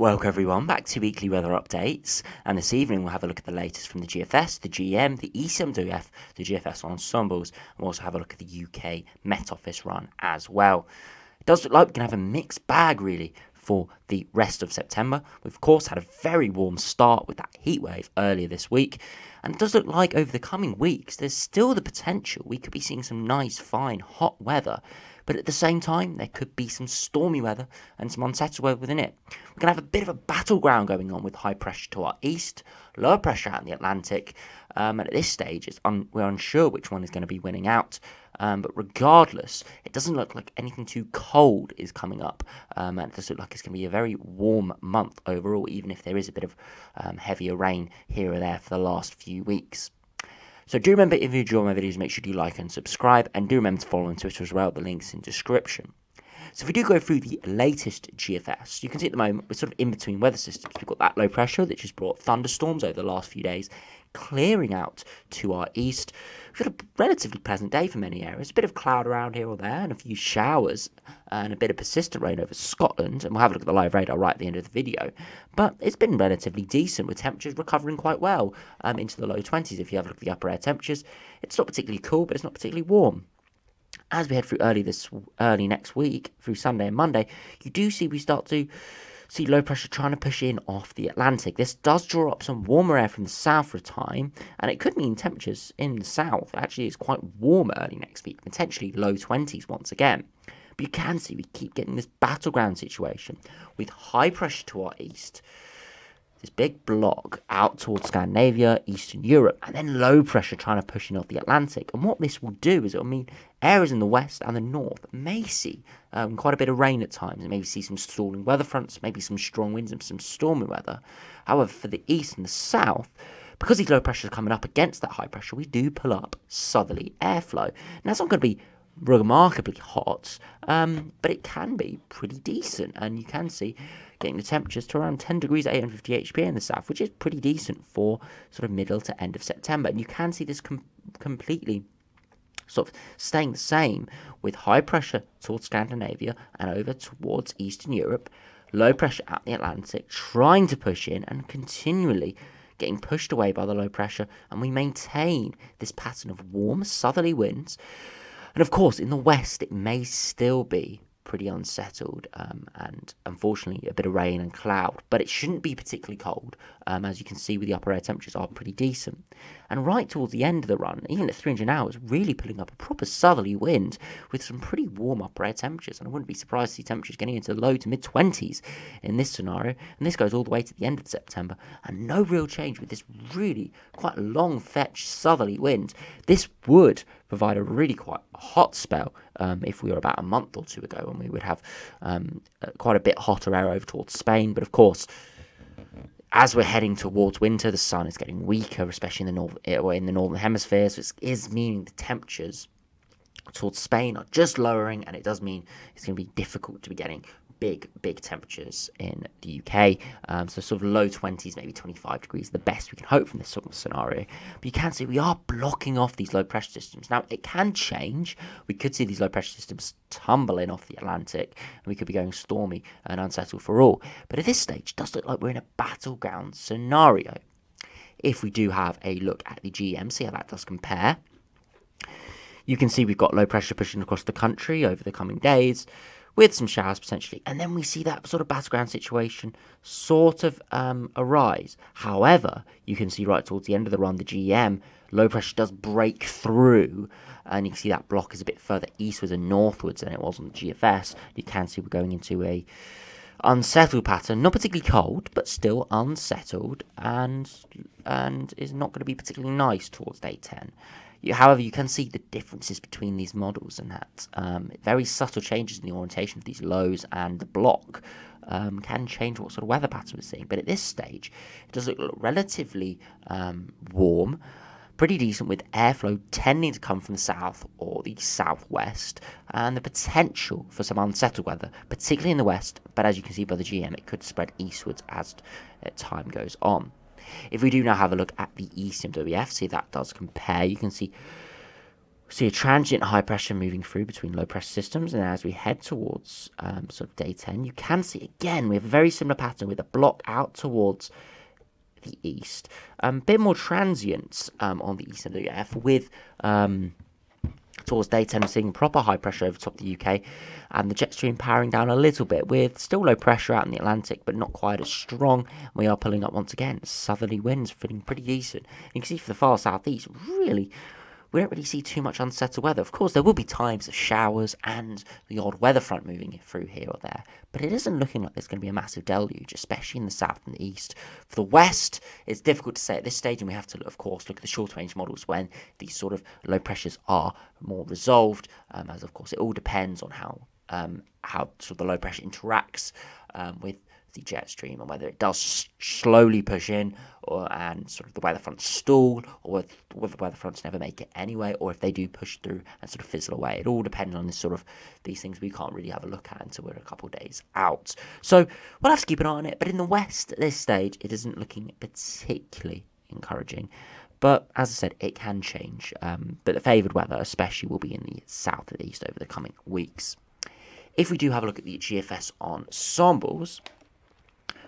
Welcome everyone back to weekly weather updates, and this evening we'll have a look at the latest from the GFS, the GEM, the ECMWF, the GFS ensembles, and we'll also have a look at the UK Met Office run as well. It does look like going to have a mixed bag really for the rest of September. We've of course had a very warm start with that heat wave earlier this week, and it does look like over the coming weeks there's still the potential we could be seeing some nice, fine, hot weather but at the same time, there could be some stormy weather and some unsettled weather within it. We're going to have a bit of a battleground going on with high pressure to our east, lower pressure out in the Atlantic, um, and at this stage, un- we're unsure which one is going to be winning out. Um, but regardless, it doesn't look like anything too cold is coming up, um, and it does look like it's going to be a very warm month overall, even if there is a bit of um, heavier rain here or there for the last few weeks. So do remember if you enjoy my videos, make sure you like and subscribe, and do remember to follow on Twitter as well. The links in description. So if we do go through the latest GFS, you can see at the moment we're sort of in between weather systems. We've got that low pressure that just brought thunderstorms over the last few days, clearing out to our east. We've got a relatively pleasant day for many areas. A bit of cloud around here or there, and a few showers, and a bit of persistent rain over Scotland. And we'll have a look at the live radar right at the end of the video. But it's been relatively decent, with temperatures recovering quite well um, into the low 20s. If you have a look at the upper air temperatures, it's not particularly cool, but it's not particularly warm as we head through early this early next week through Sunday and Monday, you do see we start to see low pressure trying to push in off the Atlantic. This does draw up some warmer air from the south for a time, and it could mean temperatures in the south actually is quite warm early next week, potentially low 20s once again. But you can see we keep getting this battleground situation with high pressure to our east this big block out towards Scandinavia, Eastern Europe, and then low pressure trying to push in off the Atlantic. And what this will do is it will mean areas in the west and the north may see um, quite a bit of rain at times, and maybe see some stalling weather fronts, maybe some strong winds and some stormy weather. However, for the east and the south, because these low pressures are coming up against that high pressure, we do pull up southerly airflow. Now, it's not going to be remarkably hot, um, but it can be pretty decent, and you can see getting the temperatures to around 10 degrees at 850 HP in the south, which is pretty decent for sort of middle to end of September. And you can see this com- completely sort of staying the same with high pressure towards Scandinavia and over towards Eastern Europe, low pressure at the Atlantic, trying to push in and continually getting pushed away by the low pressure, and we maintain this pattern of warm southerly winds. And of course, in the west, it may still be pretty unsettled um, and unfortunately a bit of rain and cloud. But it shouldn't be particularly cold, um, as you can see with the upper air temperatures are pretty decent. And right towards the end of the run, even at 300 hours, really pulling up a proper southerly wind with some pretty warm upper air temperatures. And I wouldn't be surprised to see temperatures getting into the low to mid 20s in this scenario. And this goes all the way to the end of September. And no real change with this really quite long fetch southerly wind. This would provide a really quite hot spell um, if we were about a month or two ago when we would have um, uh, quite a bit hotter air over towards Spain. But of course, as we're heading towards winter, the sun is getting weaker, especially in the north, eh, in the northern hemisphere. So it is meaning the temperatures towards Spain are just lowering, and it does mean it's going to be difficult to be getting big, big temperatures in the UK. Um, so sort of low 20s, maybe 25 degrees, the best we can hope from this sort of scenario. But you can see we are blocking off these low pressure systems. Now, it can change. We could see these low pressure systems tumbling off the Atlantic, and we could be going stormy and unsettled for all. But at this stage, it does look like we're in a battleground scenario. If we do have a look at the GEM, see how that does compare. You can see we've got low pressure pushing across the country over the coming days with some showers potentially. And then we see that sort of battleground situation sort of um, arise. However, you can see right towards the end of the run, the GEM, low pressure does break through. And you can see that block is a bit further eastwards and northwards than it was on the GFS. You can see we're going into a unsettled pattern, not particularly cold, but still unsettled, and and is not going to be particularly nice towards day 10. You, however, you can see the differences between these models and that um, very subtle changes in the orientation of these lows and the block um, can change what sort of weather pattern we're seeing. But at this stage, it does look relatively um, warm, pretty decent, with airflow tending to come from the south or the southwest, and the potential for some unsettled weather, particularly in the west. But as you can see by the GEM, it could spread eastwards as uh, time goes on. If we do now have a look at the ECMWF, see that does compare. You can see see a transient high pressure moving through between low pressure systems, and as we head towards um, sort of day 10, you can see again we have a very similar pattern with a block out towards the east. A um, bit more transient um, on the east of the with um, towards day 10 seeing proper high pressure over top the UK and the jet stream powering down a little bit with still low pressure out in the Atlantic but not quite as strong. We are pulling up once again southerly winds feeling pretty decent. You can see for the far southeast really we don't really see too much unsettled weather. Of course, there will be times of showers and the odd weather front moving through here or there, but it isn't looking like there's going to be a massive deluge, especially in the south and the east. For the west, it's difficult to say at this stage, and we have to, of course, look at the short range models when these sort of low pressures are more resolved, um, as of course it all depends on how um, how sort of the low pressure interacts um, with the jet stream and whether it does slowly push in or and sort of the weather fronts stall or whether the weather fronts never make it anyway or if they do push through and sort of fizzle away. It all depends on this sort of these things we can't really have a look at until we're a couple days out. So we'll have to keep an eye on it. But in the west at this stage, it isn't looking particularly encouraging. But as I said, it can change. Um, but the favoured weather, especially, will be in the south and east over the coming weeks. If we do have a look at the GFS ensembles,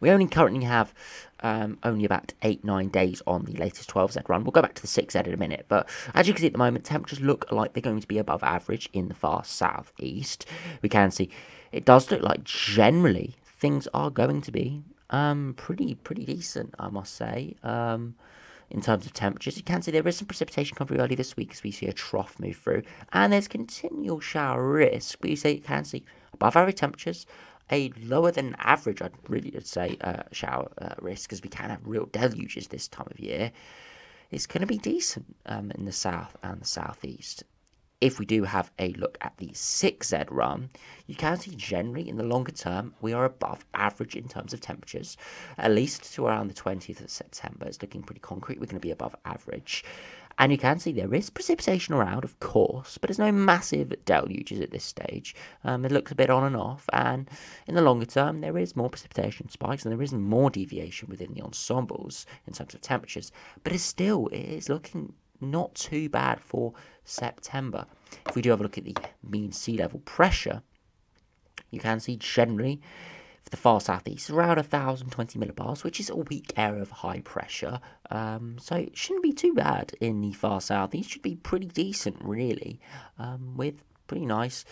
we only currently have um, only about 8 9 days on the latest 12Z run. We'll go back to the 6Z in a minute, but as you can see at the moment, temperatures look like they're going to be above average in the far southeast. We can see it does look like generally things are going to be um, pretty pretty decent, I must say. Um, in terms of temperatures. You can see there is some precipitation coming through early this week as we see a trough move through, and there's continual shower risk. But you you can see above average temperatures, a lower than average, I'd really say, uh, shower uh, risk, because we can have real deluges this time of year. It's going to be decent um, in the south and the southeast. If we do have a look at the 6Z run, you can see generally in the longer term we are above average in terms of temperatures, at least to around the 20th of September. It's looking pretty concrete. We're going to be above average. And you can see there is precipitation around, of course, but there's no massive deluges at this stage. Um, it looks a bit on and off, and in the longer term, there is more precipitation spikes and there is more deviation within the ensembles in terms of temperatures, but it's still it is looking not too bad for September. If we do have a look at the mean sea level pressure, you can see generally for the far southeast, around 1020 millibars, which is a weak area of high pressure. Um, so it shouldn't be too bad in the far southeast. Should be pretty decent, really, um, with pretty nice,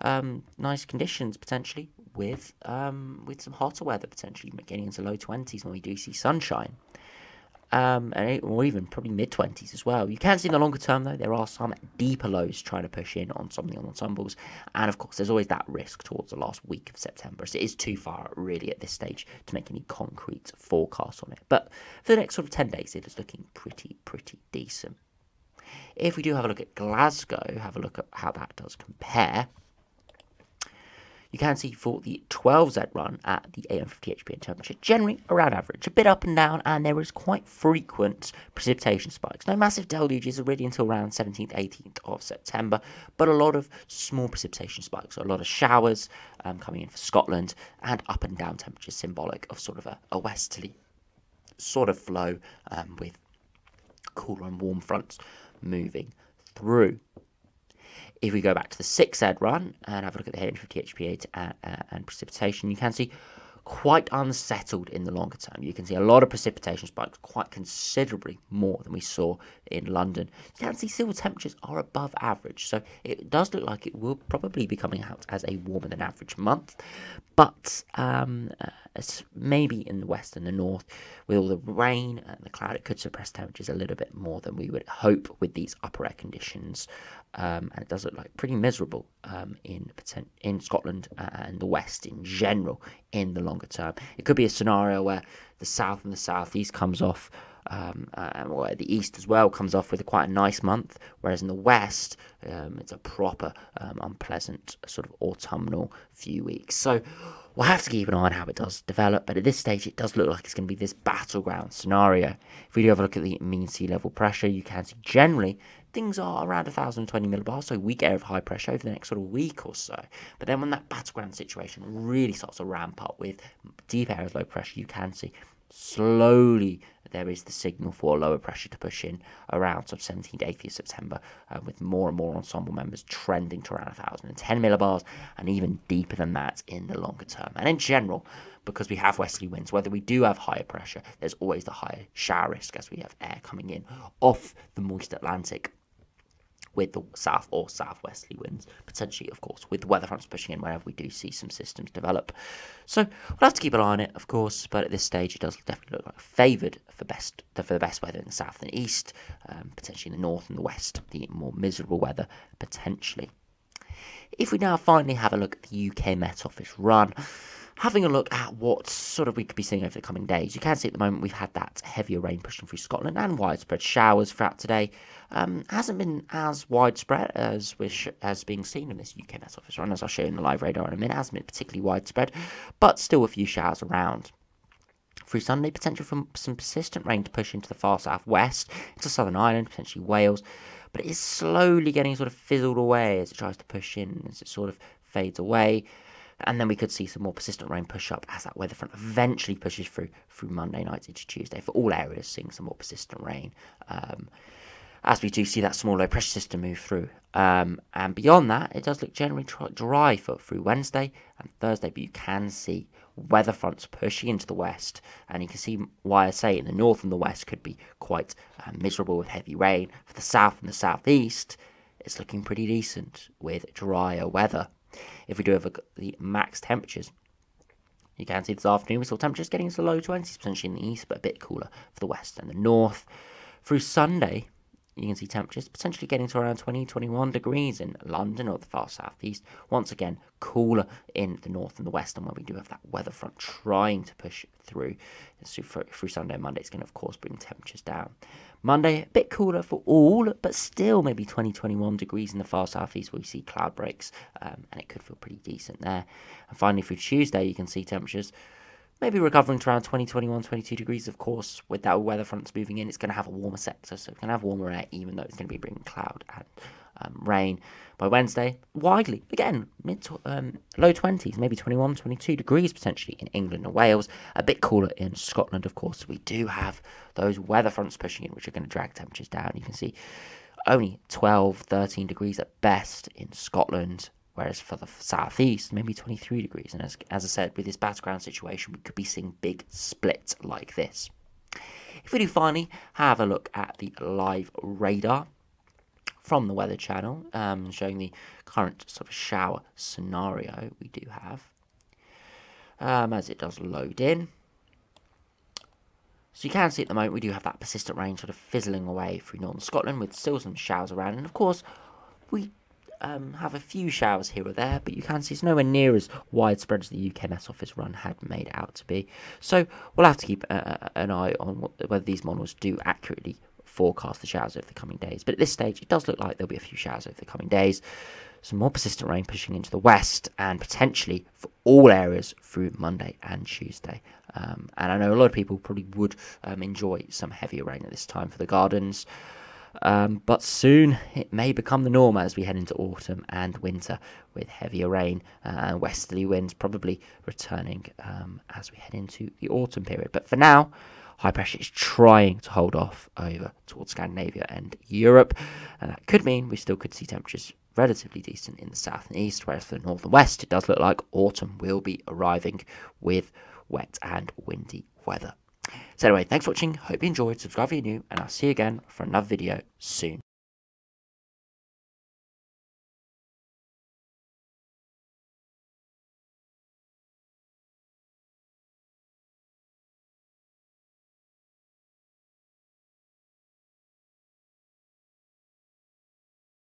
um, nice conditions potentially. With um, with some hotter weather potentially getting into low 20s when we do see sunshine um, or even probably mid 20s as well. You can see in the longer term, though, there are some deeper lows trying to push in on some of the ensembles. And of course, there's always that risk towards the last week of September. So it is too far, really, at this stage to make any concrete forecast on it. But for the next sort of 10 days, it is looking pretty, pretty decent. If we do have a look at Glasgow, have a look at how that does compare you can see for the 12Z run at the 850 HPA temperature, generally around average, a bit up and down, and there is quite frequent precipitation spikes. No massive deluges really until around 17th, 18th of September, but a lot of small precipitation spikes, so a lot of showers um, coming in for Scotland, and up and down temperatures symbolic of sort of a, a westerly sort of flow um, with cooler and warm fronts moving through. If we go back to the 6Z run and have a look at the 850 HPA uh, uh, and precipitation, you can see quite unsettled in the longer term. You can see a lot of precipitation spikes, quite considerably more than we saw in London. You can see still temperatures are above average, so it does look like it will probably be coming out as a warmer than average month. But um, uh, maybe in the west and the north, with all the rain and the cloud, it could suppress temperatures a little bit more than we would hope with these upper air conditions um, and it does look like pretty miserable um, in in Scotland and the West in general in the longer term. It could be a scenario where the South and the Southeast comes off, um, uh, or the East as well comes off with a quite a nice month, whereas in the West um, it's a proper um, unpleasant sort of autumnal few weeks. So we'll have to keep an eye on how it does develop, but at this stage it does look like it's going to be this battleground scenario. If we do have a look at the mean sea level pressure, you can see generally things are around 1020 millibars, so weak area of high pressure over the next sort of week or so. But then when that battleground situation really starts to ramp up with deep areas of low pressure, you can see slowly there is the signal for lower pressure to push in around sort of 17th, 18th of September, uh, with more and more ensemble members trending to around 1,010 millibars and even deeper than that in the longer term. And in general, because we have westerly winds, whether we do have higher pressure, there's always the higher shower risk as we have air coming in off the moist Atlantic with the south or southwesterly winds, potentially, of course, with weather fronts pushing in wherever we do see some systems develop. So we'll have to keep an eye on it, of course, but at this stage it does definitely look like favoured for best for the best weather in the south and east, um, potentially in the north and the west, the more miserable weather potentially. If we now finally have a look at the UK Met Office run, having a look at what sort of we could be seeing over the coming days. You can see at the moment we've had that heavier rain pushing through Scotland and widespread showers throughout today. Um, hasn't been as widespread as which as being seen in this UK Met Office run, as I'll show you in the live radar in a minute. Hasn't been particularly widespread, but still a few showers around. Through Sunday, potential for some persistent rain to push into the far southwest, into Southern Ireland, potentially Wales, but it is slowly getting sort of fizzled away as it tries to push in, as it sort of fades away and then we could see some more persistent rain push up as that weather front eventually pushes through through Monday night into Tuesday for all areas, seeing some more persistent rain. Um, as we do see that small low pressure system move through. Um, and beyond that, it does look generally dry for through Wednesday and Thursday, but you can see weather fronts pushing into the west, and you can see why I say in the north and the west could be quite uh, miserable with heavy rain. For the south and the southeast, it's looking pretty decent with drier weather. If we do have the max temperatures, you can see this afternoon we saw temperatures getting into the low 20s, potentially in the east, but a bit cooler for the west and the north. Through Sunday, you can see temperatures potentially getting to around 20, 21 degrees in London or the far southeast. Once again, cooler in the north and the west, and where we do have that weather front trying to push through. So through Sunday and Monday, it's going to, of course, bring temperatures down. Monday, a bit cooler for all, but still maybe 20, 21 degrees in the far southeast where we see cloud breaks, um, and it could feel pretty decent there. And finally, for Tuesday, you can see temperatures maybe recovering to around 20, 21, 22 degrees. Of course, with that weather fronts moving in, it's going to have a warmer sector, so it's going to have warmer air, even though it's going to be bringing cloud and um, rain. By Wednesday, widely, again, mid to um, low 20s, maybe 21, 22 degrees potentially in England and Wales. A bit cooler in Scotland, of course. We do have those weather fronts pushing in, which are going to drag temperatures down. You can see only 12, 13 degrees at best in Scotland, whereas for the southeast, maybe 23 degrees. And as, as I said, with this battleground situation, we could be seeing big splits like this. If we do finally have a look at the live radar from the Weather Channel, um, showing the current sort of shower scenario we do have, um, as it does load in. So you can see at the moment we do have that persistent rain sort of fizzling away through northern Scotland with still some showers around. And of course, we um, have a few showers here or there, but you can see it's nowhere near as widespread as the UK Met Office run had made out to be. So we'll have to keep uh, an eye on what, whether these models do accurately forecast the showers over the coming days. But at this stage, it does look like there'll be a few showers over the coming days. Some more persistent rain pushing into the west and potentially for all areas through Monday and Tuesday. Um, and I know a lot of people probably would um, enjoy some heavier rain at this time for the gardens. Um, but soon it may become the norm as we head into autumn and winter with heavier rain uh, and westerly winds probably returning um, as we head into the autumn period. But for now, high pressure is trying to hold off over towards Scandinavia and Europe, and that could mean we still could see temperatures relatively decent in the south and east, whereas for the north and west, it does look like autumn will be arriving with wet and windy weather. So anyway, thanks for watching. Hope you enjoyed. Subscribe if you're new, and I'll see you again for another video soon.